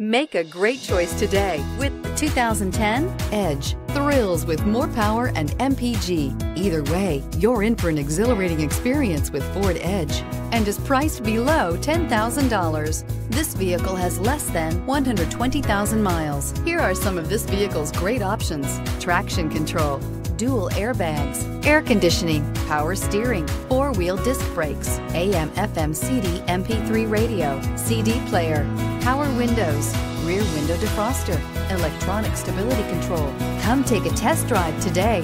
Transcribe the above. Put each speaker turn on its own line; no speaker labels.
Make a great choice today with the 2010 Edge. Thrills with more power and MPG. Either way, you're in for an exhilarating experience with Ford Edge and is priced below $10,000. This vehicle has less than 120,000 miles. Here are some of this vehicle's great options. Traction control, dual airbags, air conditioning, power steering, four-wheel disc brakes, AM FM CD MP3 radio, CD player, power windows, rear window defroster, electronic stability control. Come take a test drive today.